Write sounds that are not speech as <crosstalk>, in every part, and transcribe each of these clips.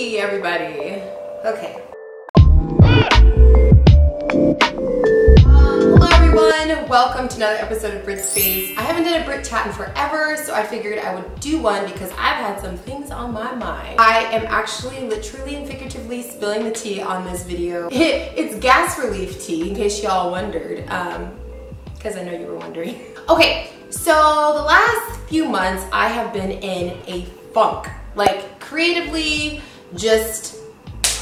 Hey, everybody. Okay. Hello, everyone. Welcome to another episode of Britt's Space. I haven't done a Britt chat in forever, so I figured I would do one because I've had some things on my mind. I am actually literally and figuratively spilling the tea on this video. It, <laughs> it's gas relief tea, in case y'all wondered, because um, I know you were wondering. <laughs> Okay, so the last few months I have been in a funk. Like creatively, just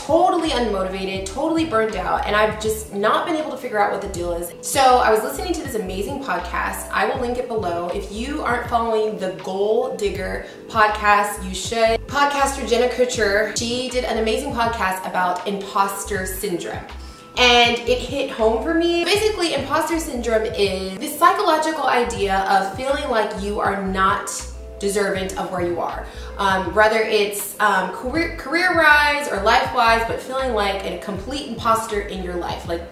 totally unmotivated, totally burned out, and I've just not been able to figure out what the deal is. So I was listening to this amazing podcast. I will link it below. If you aren't following the Goal Digger podcast, you should. Podcaster Jenna Kutcher, she did an amazing podcast about imposter syndrome and it hit home for me. Basically, imposter syndrome is this psychological idea of feeling like you are not deserving of where you are. Um, whether it's um, career, career-wise or life-wise, but feeling like a complete imposter in your life. Like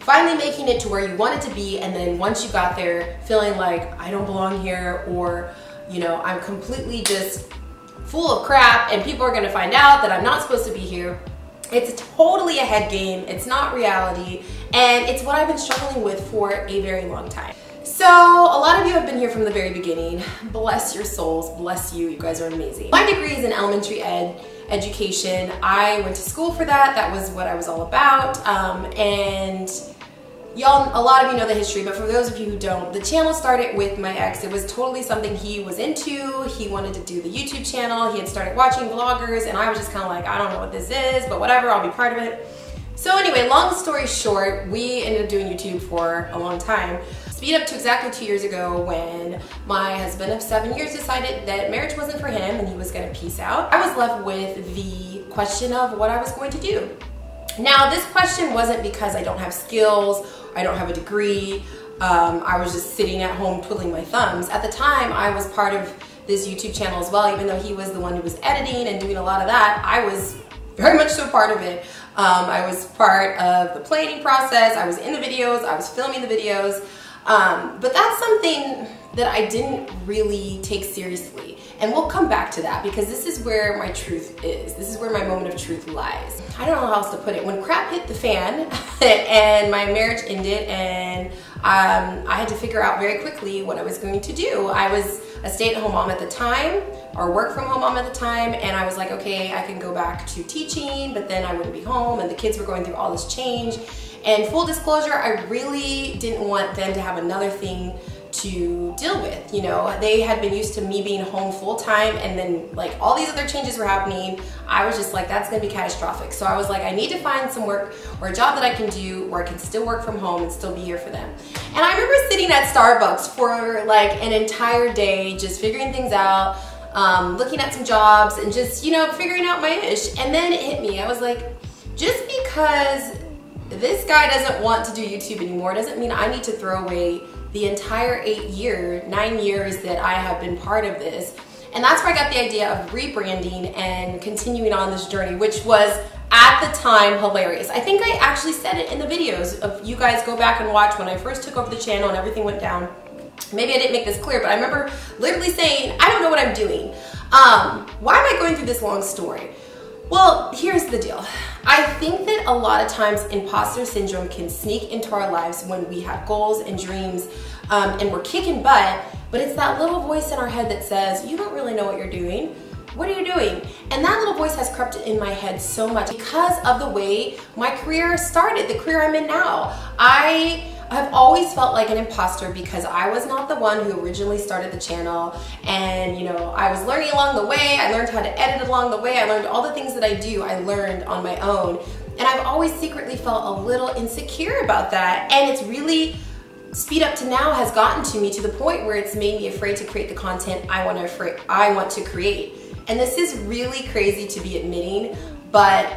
finally making it to where you wanted to be and then once you got there, feeling like I don't belong here or, you know, I'm completely just full of crap and people are gonna find out that I'm not supposed to be here. It's totally a head game, it's not reality, and it's what I've been struggling with for a very long time. So a lot of you have been here from the very beginning. Bless your souls, bless you, you guys are amazing. My degree is in elementary ed education. I went to school for that, that was what I was all about. Um, and y'all, a lot of you know the history, but for those of you who don't, the channel started with my ex. It was totally something he was into. He wanted to do the YouTube channel. He had started watching vloggers and I was just kind of like, I don't know what this is, but whatever, I'll be part of it. So anyway, long story short, we ended up doing YouTube for a long time. Speed up to exactly two years ago when my husband of seven years decided that marriage wasn't for him and he was gonna peace out. I was left with the question of what I was going to do. Now, this question wasn't because I don't have skills, I don't have a degree, um, I was just sitting at home twiddling my thumbs. At the time, I was part of this YouTube channel as well, even though he was the one who was editing and doing a lot of that, I was very much so part of it. Um, I was part of the planning process, I was in the videos, I was filming the videos, um, but that's something that I didn't really take seriously. And we'll come back to that because this is where my truth is. This is where my moment of truth lies. I don't know how else to put it. When crap hit the fan <laughs> and my marriage ended and um, I had to figure out very quickly what I was going to do. I was a stay-at-home mom at the time or work from home mom at the time and I was like, okay, I can go back to teaching, but then I wouldn't be home and the kids were going through all this change and full disclosure, I really didn't want them to have another thing to deal with. You know, they had been used to me being home full time and then like all these other changes were happening. I was just like, that's gonna be catastrophic. So I was like, I need to find some work or a job that I can do where I can still work from home and still be here for them. And I remember sitting at Starbucks for like an entire day, just figuring things out, um, looking at some jobs and just, you know, figuring out my ish. And then it hit me. I was like, just because this guy doesn't want to do YouTube anymore doesn't mean I need to throw away the entire eight year, nine years that I have been part of this. And that's where I got the idea of rebranding and continuing on this journey, which was at the time hilarious. I think I actually said it in the videos of you guys go back and watch when I first took over the channel and everything went down. Maybe I didn't make this clear, but I remember literally saying, I don't know what I'm doing. Um, why am I going through this long story? Well, here's the deal. I think that a lot of times imposter syndrome can sneak into our lives when we have goals and dreams um, and we're kicking butt, but it's that little voice in our head that says, you don't really know what you're doing. What are you doing? And that little voice has crept in my head so much because of the way my career started, the career I'm in now. I I've always felt like an imposter because I was not the one who originally started the channel. And you know I was learning along the way. I learned how to edit along the way. I learned all the things that I do I learned on my own. And I've always secretly felt a little insecure about that. And it's really speed up to now has gotten to me to the point where it's made me afraid to create the content I want to I want to create. And this is really crazy to be admitting but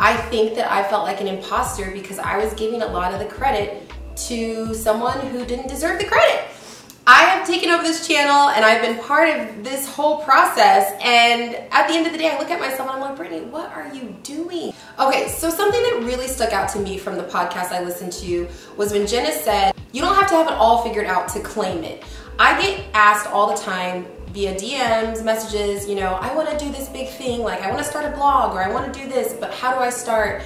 I think that I felt like an imposter because I was giving a lot of the credit to someone who didn't deserve the credit. I have taken over this channel and I've been part of this whole process and at the end of the day I look at myself and I'm like, Brittany, what are you doing? Okay, so something that really stuck out to me from the podcast I listened to was when Jenna said, you don't have to have it all figured out to claim it. I get asked all the time, via DMs, messages, you know, I want to do this big thing, like I want to start a blog or I want to do this, but how do I start?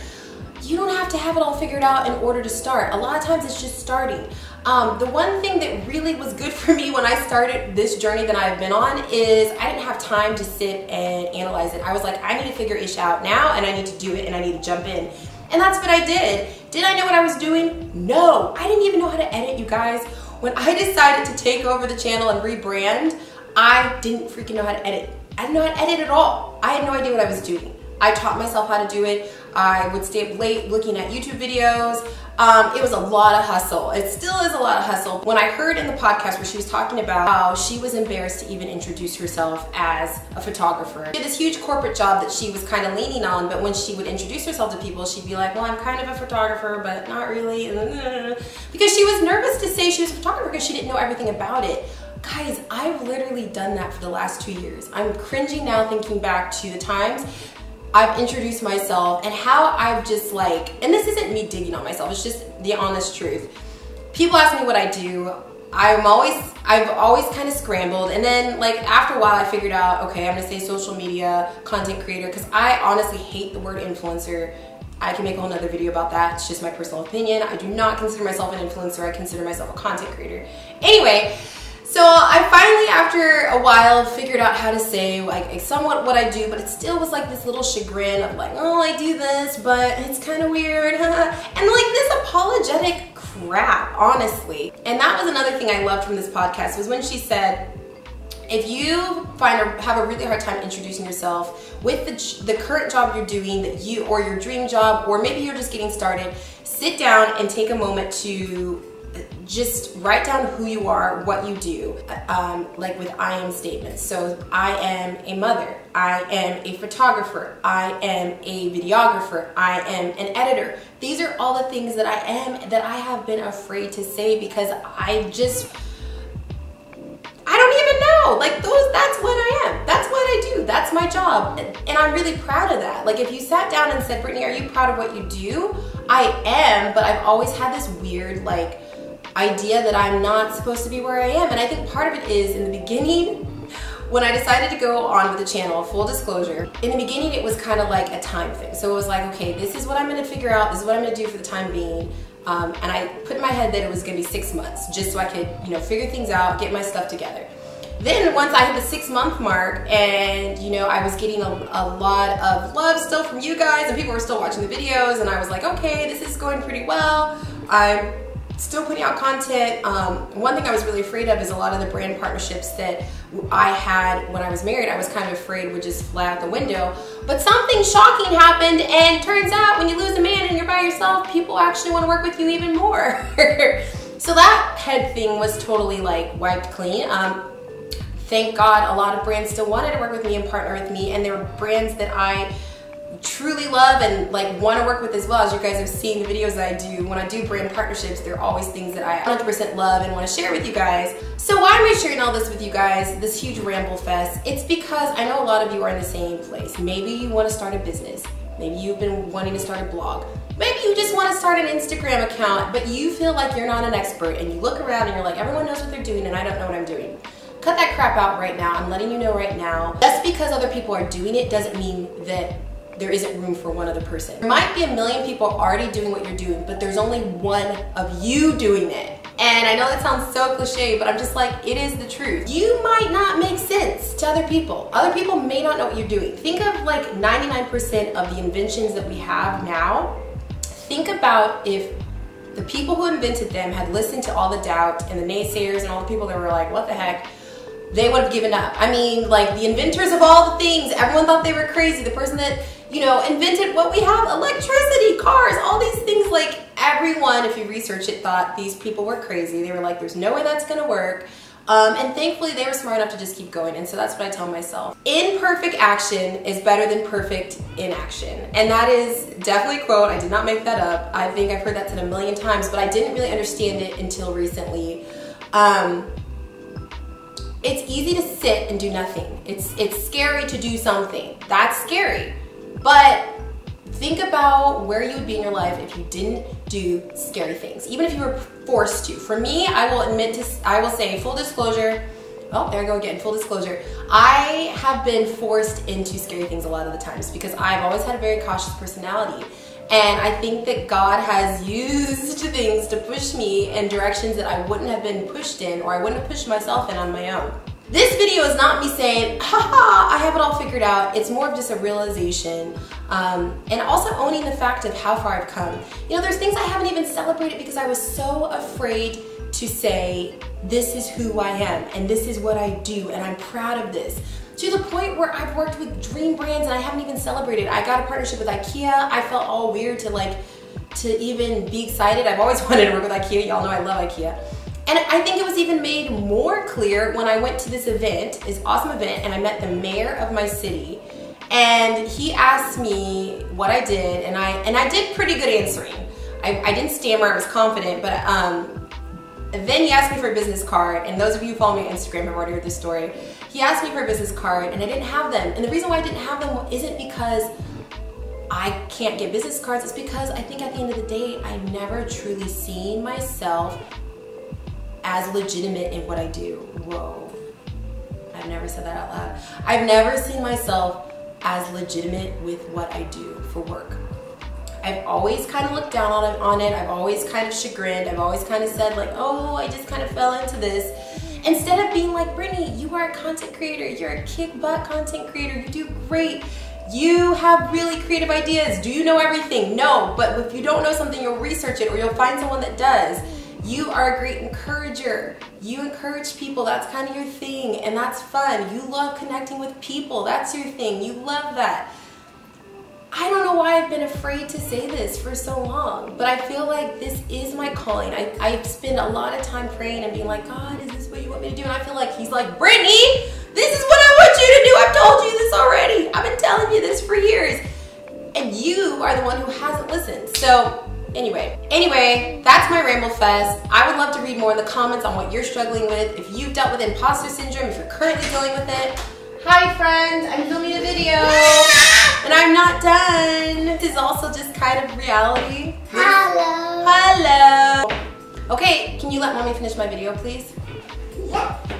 You don't have to have it all figured out in order to start. A lot of times it's just starting. Um, the one thing that really was good for me when I started this journey that I've been on is I didn't have time to sit and analyze it. I was like, I need to figure ish out now and I need to do it and I need to jump in. And that's what I did. Did I know what I was doing? No. I didn't even know how to edit, you guys. When I decided to take over the channel and rebrand, I didn't freaking know how to edit. I didn't know how to edit at all. I had no idea what I was doing. I taught myself how to do it. I would stay up late looking at YouTube videos. Um, it was a lot of hustle. It still is a lot of hustle. When I heard in the podcast where she was talking about how she was embarrassed to even introduce herself as a photographer. She had this huge corporate job that she was kind of leaning on, but when she would introduce herself to people, she'd be like, well, I'm kind of a photographer, but not really. <laughs> Because she was nervous to say she was a photographer because she didn't know everything about it. Guys, I've literally done that for the last two years. I'm cringing now thinking back to the times I've introduced myself and how I've just like, and this isn't me digging on myself, it's just the honest truth. People ask me what I do. I'm always, I've always kind of scrambled. And then like after a while I figured out, okay, I'm gonna say social media content creator because I honestly hate the word influencer. I can make a whole nother video about that. It's just my personal opinion. I do not consider myself an influencer. I consider myself a content creator. Anyway, so I finally, after a while, figured out how to say like somewhat what I do, but it still was like this little chagrin of like, oh, I do this, but it's kind of weird, <laughs> and like this apologetic crap, honestly. And that was another thing I loved from this podcast was when she said, if you find or have a really hard time introducing yourself with the, the current job you're doing that you or your dream job or maybe you're just getting started sit down and take a moment to just write down who you are, what you do, um, like with I am statements. So I am a mother, I am a photographer, I am a videographer, I am an editor. These are all the things that I am that I have been afraid to say because I just, I don't even know. Like those, that's what I am. That's what I do. That's my job. And I'm really proud of that. Like if you sat down and said, Brittany, are you proud of what you do? I am, but I've always had this weird like, idea that I'm not supposed to be where I am. And I think part of it is in the beginning, when I decided to go on with the channel, full disclosure, in the beginning it was kind of like a time thing. So it was like, okay, this is what I'm gonna figure out, this is what I'm gonna do for the time being. Um, and I put in my head that it was gonna be six months, just so I could, you know, figure things out, get my stuff together. Then once I hit the six month mark and you know I was getting a, a, lot of love still from you guys and people were still watching the videos and I was like okay this is going pretty well I'm still putting out content. Um, one thing I was really afraid of is a lot of the brand partnerships that I had when I was married, I was kind of afraid would just fly out the window. But something shocking happened and turns out when you lose a man and you're by yourself, people actually want to work with you even more. <laughs> so that head thing was totally like wiped clean. Um, thank God a lot of brands still wanted to work with me and partner with me and there were brands that I truly love and like want to work with as well. As you guys have seen the videos that I do when I do brand partnerships there are always things that I 100% love and want to share with you guys. So why am I sharing all this with you guys this huge ramble fest? It's because I know a lot of you are in the same place. Maybe you want to start a business. Maybe you've been wanting to start a blog. Maybe you just want to start an Instagram account but you feel like you're not an expert and you look around and you're like everyone knows what they're doing and I don't know what I'm doing. Cut that crap out right now. I'm letting you know right now. Just because other people are doing it doesn't mean that there isn't room for one other person. There might be a million people already doing what you're doing, but there's only one of you doing it. And I know that sounds so cliche, but I'm just like, it is the truth. You might not make sense to other people. Other people may not know what you're doing. Think of like 99% of the inventions that we have now. Think about if the people who invented them had listened to all the doubt and the naysayers and all the people that were like, what the heck, they would have given up. I mean, like the inventors of all the things, everyone thought they were crazy. The person that you know, invented what we have, electricity, cars, all these things. Like everyone, if you research it, thought these people were crazy. They were like, there's no way that's gonna work. Um, and thankfully they were smart enough to just keep going. And so that's what I tell myself. Imperfect action is better than perfect inaction. And that is definitely a quote. I did not make that up. I think I've heard that said a million times, but I didn't really understand it until recently. Um, it's easy to sit and do nothing. It's, it's scary to do something. That's scary. But think about where you would be in your life if you didn't do scary things, even if you were forced to. For me, I will admit to, I will say full disclosure, oh, there I go again, full disclosure. I have been forced into scary things a lot of the times because I've always had a very cautious personality. And I think that God has used <laughs> things to push me in directions that I wouldn't have been pushed in or I wouldn't have pushed myself in on my own. This video is not me saying, haha, I have it all figured out. It's more of just a realization um, and also owning the fact of how far I've come. You know, there's things I haven't even celebrated because I was so afraid to say, this is who I am and this is what I do and I'm proud of this. To the point where I've worked with dream brands and I haven't even celebrated. I got a partnership with Ikea. I felt all weird to like, to even be excited. I've always <laughs> wanted to work with Ikea. Y'all know I love Ikea. And I think it was even made more clear when I went to this event, this awesome event, and I met the mayor of my city. And he asked me what I did, and I and I did pretty good answering. I, I didn't stammer, I was confident, but um, then he asked me for a business card, and those of you who follow me on Instagram have already heard this story. He asked me for a business card, and I didn't have them. And the reason why I didn't have them isn't because I can't get business cards, it's because I think at the end of the day, I've never truly seen myself as legitimate in what I do. Whoa. I've never said that out loud. I've never seen myself as legitimate with what I do for work. I've always kind of looked down on it. I've always kind of chagrined. I've always kind of said like, oh, I just kind of fell into this. Instead of being like, Brittany, you are a content creator. You're a kick butt content creator. You do great. You have really creative ideas. Do you know everything? No, but if you don't know something, you'll research it or you'll find someone that does. You are a great encourager. You encourage people. That's kind of your thing, and that's fun. You love connecting with people. That's your thing. You love that. I don't know why I've been afraid to say this for so long, but I feel like this is my calling. I, I spend a lot of time praying and being like, God, is this what you want me to do? And I feel like He's like, Brittany, this is what I want you to do. I've told you this already. I've been telling you this for years. And you are the one who hasn't listened. So Anyway, anyway, that's my Ramble Fest. I would love to read more in the comments on what you're struggling with. If you've dealt with imposter syndrome, if you're currently dealing with it. Hi friends, I'm filming a video <laughs> and I'm not done. This is also just kind of reality. Hello. Hello. Okay, can you let mommy finish my video, please? Yeah.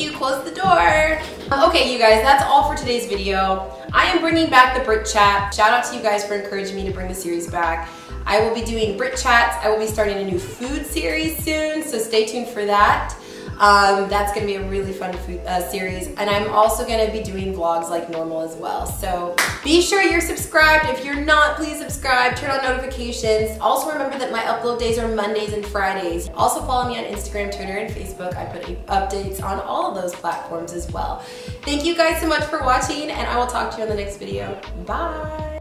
You, close the door. Okay, you guys, that's all for today's video. I am bringing back the Britt Chat. Shout out to you guys for encouraging me to bring the series back. I will be doing Britt Chats. I will be starting a new food series soon, so stay tuned for that. Um, that's gonna be a really fun food uh, series. And I'm also gonna be doing vlogs like normal as well. So be sure you're subscribed. If you're not, please subscribe, turn on notifications. Also remember that my upload days are Mondays and Fridays. Also follow me on Instagram, Twitter, and Facebook. I put updates on all of those platforms as well. Thank you guys so much for watching and I will talk to you in the next video. Bye.